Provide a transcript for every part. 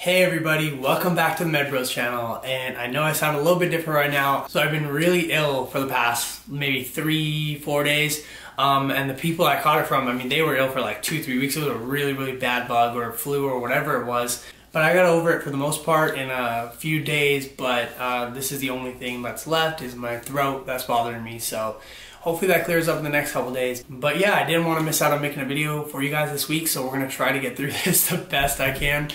Hey everybody, welcome back to the MedBros channel. And I know I sound a little bit different right now. So I've been really ill for the past maybe three, four days. Um, and the people I caught it from, I mean, they were ill for like two, three weeks. It was a really, really bad bug or flu or whatever it was. But I got over it for the most part in a few days. But uh, this is the only thing that's left is my throat that's bothering me. So hopefully that clears up in the next couple days. But yeah, I didn't want to miss out on making a video for you guys this week. So we're going to try to get through this the best I can.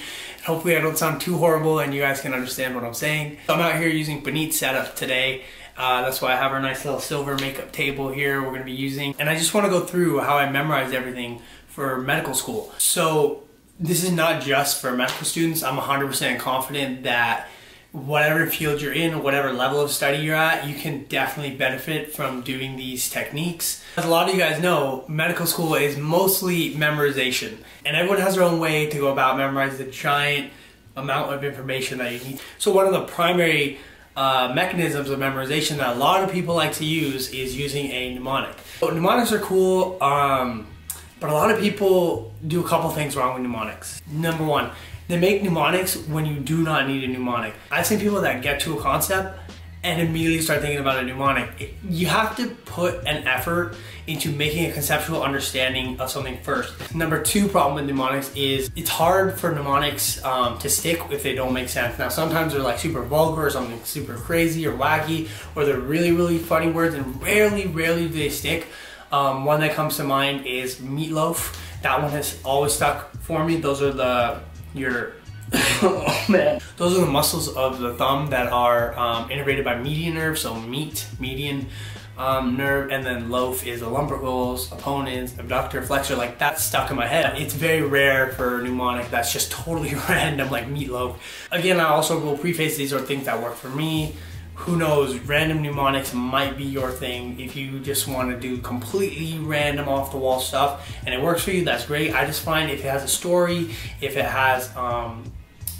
Hopefully I don't sound too horrible and you guys can understand what I'm saying. I'm out here using Puneet's setup today. Uh, that's why I have our nice little silver makeup table here we're gonna be using. And I just wanna go through how I memorized everything for medical school. So this is not just for medical students. I'm 100% confident that whatever field you're in, whatever level of study you're at, you can definitely benefit from doing these techniques. As a lot of you guys know, medical school is mostly memorization, and everyone has their own way to go about memorizing the giant amount of information that you need. So one of the primary uh, mechanisms of memorization that a lot of people like to use is using a mnemonic. So mnemonics are cool, um, but a lot of people do a couple things wrong with mnemonics. Number one, they make mnemonics when you do not need a mnemonic. I've seen people that get to a concept and immediately start thinking about a mnemonic. You have to put an effort into making a conceptual understanding of something first. Number two problem with mnemonics is it's hard for mnemonics um, to stick if they don't make sense. Now sometimes they're like super vulgar or something super crazy or wacky or they're really, really funny words and rarely, rarely do they stick. Um, one that comes to mind is meatloaf. That one has always stuck for me. Those are the your oh man. Those are the muscles of the thumb that are um, innervated by median nerve, so meat, median um, nerve, and then loaf is the lumbricals, opponens, abductor, flexor, like that's stuck in my head. It's very rare for mnemonic that's just totally random, like meatloaf. Again, I also will preface these are things that work for me who knows, random mnemonics might be your thing if you just want to do completely random off the wall stuff and it works for you, that's great. I just find if it has a story, if it has um,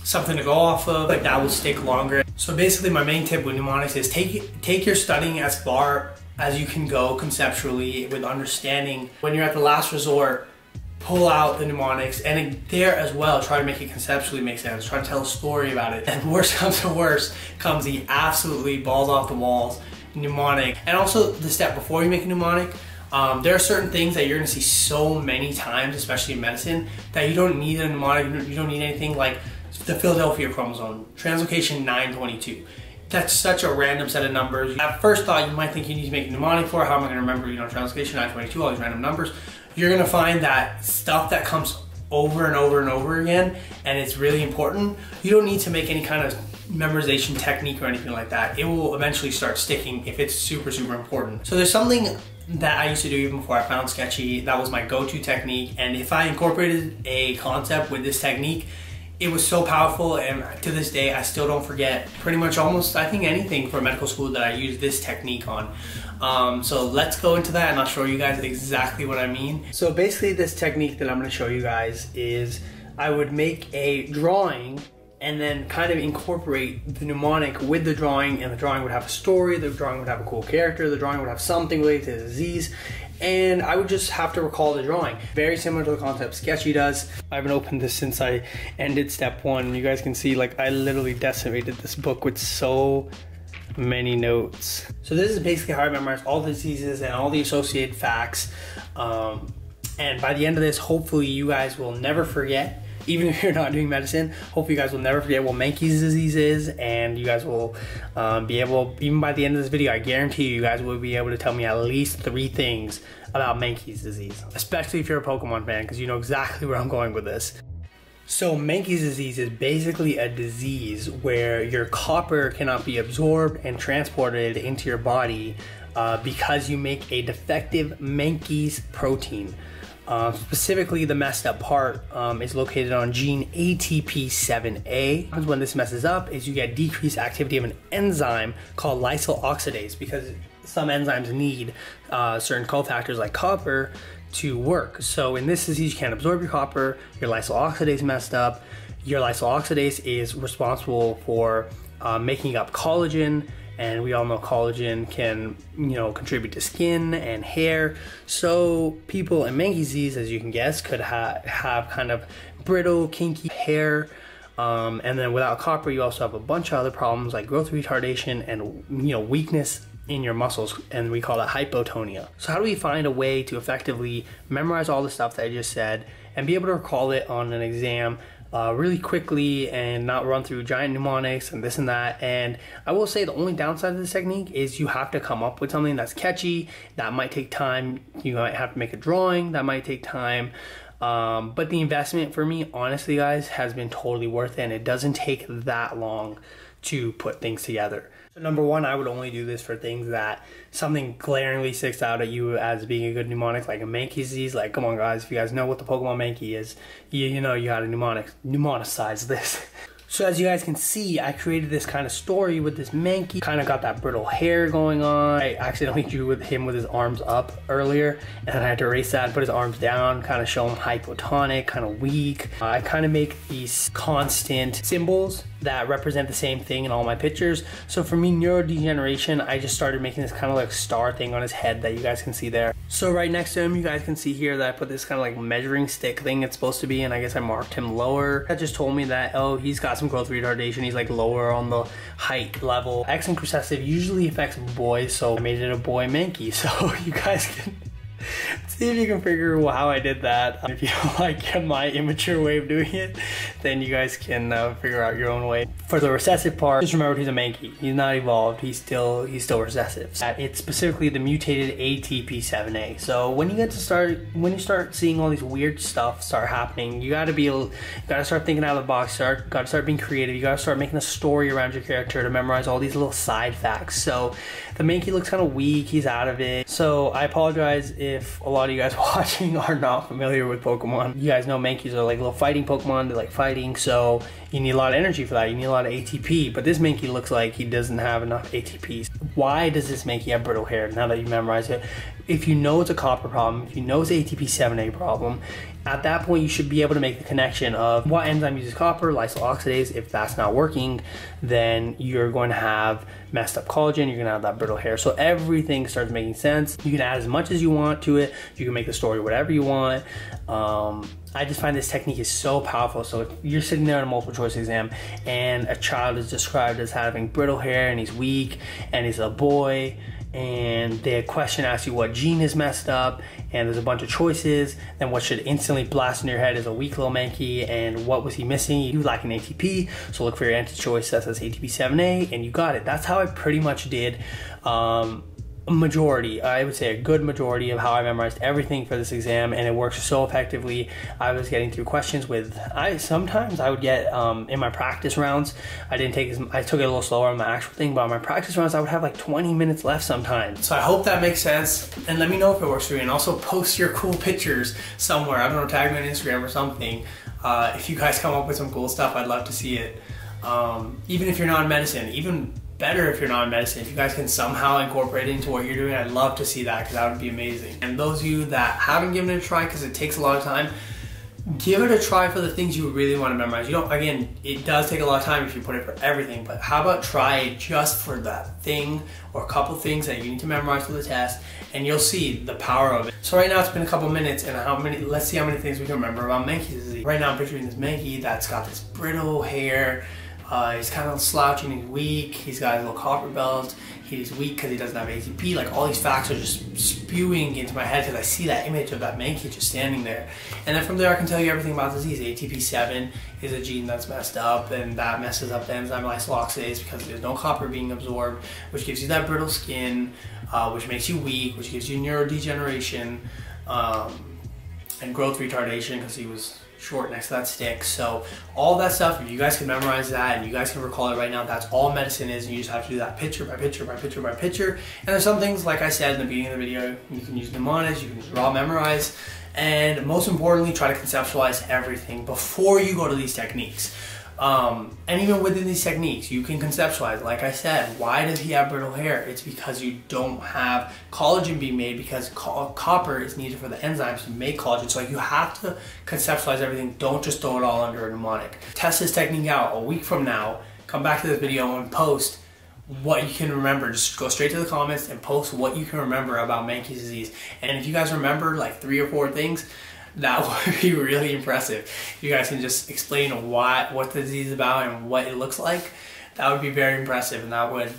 something to go off of, like that will stick longer. So basically my main tip with mnemonics is take, take your studying as far as you can go conceptually with understanding. When you're at the last resort, pull out the mnemonics and there as well try to make it conceptually make sense try to tell a story about it and worst comes to worst comes the absolutely balls off the walls mnemonic and also the step before you make a mnemonic um, there are certain things that you're to see so many times especially in medicine that you don't need a mnemonic you don't need anything like the Philadelphia chromosome translocation 922 that's such a random set of numbers. At first thought, you might think you need to make a mnemonic for. How am I going to remember, you know, translocation 922, all these random numbers you're gonna find that stuff that comes over and over and over again and it's really important, you don't need to make any kind of memorization technique or anything like that. It will eventually start sticking if it's super, super important. So there's something that I used to do even before I found Sketchy. That was my go-to technique. And if I incorporated a concept with this technique, it was so powerful and to this day I still don't forget pretty much almost I think anything for medical school that I use this technique on. Um, so let's go into that and I'll show you guys exactly what I mean. So basically this technique that I'm going to show you guys is I would make a drawing and then kind of incorporate the mnemonic with the drawing and the drawing would have a story, the drawing would have a cool character, the drawing would have something related to the disease and I would just have to recall the drawing. Very similar to the concept Sketchy does. I haven't opened this since I ended step one. You guys can see like I literally decimated this book with so many notes. So this is basically how I memorize all the diseases and all the associated facts. Um, and by the end of this, hopefully you guys will never forget even if you're not doing medicine, hopefully you guys will never forget what Menkes disease is, and you guys will um, be able, even by the end of this video, I guarantee you, you guys will be able to tell me at least three things about Menkes disease, especially if you're a Pokemon fan, because you know exactly where I'm going with this. So Menkes disease is basically a disease where your copper cannot be absorbed and transported into your body uh, because you make a defective Menkes protein. Uh, specifically, the messed up part um, is located on gene ATP7A. When this messes up is you get decreased activity of an enzyme called lysyl oxidase because some enzymes need uh, certain cofactors like copper to work. So in this disease, you can't absorb your copper, your lysyl oxidase messed up. Your lysyl oxidase is responsible for uh, making up collagen and we all know collagen can you know contribute to skin and hair. So people in Menkes as you can guess could ha have kind of brittle kinky hair. Um, and then without copper, you also have a bunch of other problems like growth retardation and you know weakness in your muscles, and we call that hypotonia. So how do we find a way to effectively memorize all the stuff that I just said and be able to recall it on an exam uh, really quickly and not run through giant mnemonics and this and that. And I will say the only downside of this technique is you have to come up with something that's catchy. That might take time. You might have to make a drawing. That might take time. Um, but the investment for me, honestly, guys, has been totally worth it. And it doesn't take that long to put things together. So number one, I would only do this for things that something glaringly sticks out at you as being a good mnemonic, like a Mankey disease. Like, come on, guys, if you guys know what the Pokemon Mankey is, you, you know you got to mnemonic mnemonicize this. So as you guys can see, I created this kind of story with this Mankey. Kind of got that brittle hair going on. I accidentally drew with him with his arms up earlier, and I had to erase that and put his arms down, kind of show him hypotonic, kind of weak. I kind of make these constant symbols that represent the same thing in all my pictures. So for me, neurodegeneration, I just started making this kind of like star thing on his head that you guys can see there. So right next to him, you guys can see here that I put this kind of like measuring stick thing it's supposed to be, and I guess I marked him lower. That just told me that, oh, he's got some growth retardation. He's like lower on the height level. X and recessive usually affects boys, so I made it a boy Mankey. So you guys can see if you can figure how I did that. If you don't like my immature way of doing it, then you guys can uh, figure out your own way. For the recessive part, just remember he's a Mankey. He's not evolved. He's still he's still recessive. It's specifically the mutated ATP7A. So when you get to start when you start seeing all these weird stuff start happening, you got to be you got to start thinking out of the box. Start got to start being creative. You got to start making a story around your character to memorize all these little side facts. So the Mankey looks kind of weak. He's out of it. So I apologize if a lot of you guys watching are not familiar with Pokemon. You guys know Mankeys are like little fighting Pokemon. They like fighting, so you need a lot of energy for that. You need a lot of ATP. But this Mankey looks like he doesn't have enough ATP. Why does this Mankey have brittle hair? Now that you memorize it, if you know it's a copper problem, if you know it's ATP7A problem, at that point you should be able to make the connection of what enzyme uses copper, lysyl oxidase. If that's not working, then you're going to have messed up collagen, you're gonna have that brittle hair. So everything starts making sense. You can add as much as you want to it. You can make the story whatever you want. Um, I just find this technique is so powerful. So if you're sitting there on a multiple choice exam and a child is described as having brittle hair and he's weak and he's a boy, and the question asks you what gene is messed up and there's a bunch of choices. Then what should instantly blast in your head is a weak little Mankey and what was he missing? You lacking ATP so look for your anti-choice that says ATP7A and you got it. That's how I pretty much did um, majority, I would say a good majority of how I memorized everything for this exam, and it works so effectively. I was getting through questions with, I sometimes I would get um, in my practice rounds. I didn't take as I took it a little slower on my actual thing, but on my practice rounds I would have like 20 minutes left sometimes. So I hope that makes sense, and let me know if it works for you. And also post your cool pictures somewhere. I don't know, tag me on Instagram or something. Uh, if you guys come up with some cool stuff, I'd love to see it. Um, even if you're not in medicine, even better if you're not in medicine. If you guys can somehow incorporate it into what you're doing, I'd love to see that because that would be amazing. And those of you that haven't given it a try because it takes a lot of time, give it a try for the things you really want to memorize. You don't, again, it does take a lot of time if you put it for everything, but how about try it just for that thing or a couple things that you need to memorize for the test and you'll see the power of it. So right now it's been a couple minutes and how many, let's see how many things we can remember about Mankey disease. Right now I'm picturing this Mankey that's got this brittle hair, uh, he's kind of slouching, he's weak, he's got a little copper belt, he's weak because he doesn't have ATP. Like all these facts are just spewing into my head because I see that image of that Mankey just standing there. And then from there I can tell you everything about disease. ATP7 is a gene that's messed up and that messes up the enzyme lysyl oxidase because there's no copper being absorbed, which gives you that brittle skin, uh, which makes you weak, which gives you neurodegeneration um, and growth retardation because he was short next to that stick. So all that stuff, if you guys can memorize that and you guys can recall it right now, that's all medicine is. And you just have to do that picture by picture by picture by picture. And there's some things, like I said in the beginning of the video, you can use mnemonics, you can use raw memorize, and most importantly, try to conceptualize everything before you go to these techniques. Um, and even within these techniques, you can conceptualize, like I said, why does he have brittle hair? It's because you don't have collagen being made because co copper is needed for the enzymes to make collagen. So like you have to conceptualize everything. Don't just throw it all under a mnemonic. Test this technique out a week from now. Come back to this video and post what you can remember. Just go straight to the comments and post what you can remember about Menkes disease. And if you guys remember like three or four things, that would be really impressive. You guys can just explain what what the disease is about and what it looks like. That would be very impressive, and that would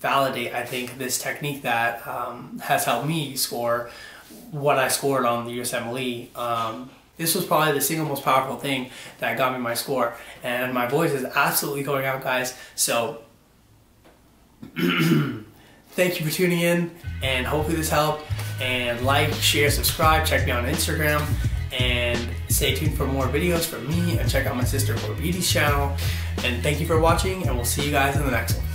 validate, I think, this technique that um, has helped me score what I scored on the USMLE. Um, this was probably the single most powerful thing that got me my score, and my voice is absolutely going out, guys. So. thank you for tuning in and hopefully this helped and like share subscribe. Check me on instagram. And stay tuned for more videos from me. And check out my sister Beauty's channel. And thank you for watching and we'll see you guys in the next one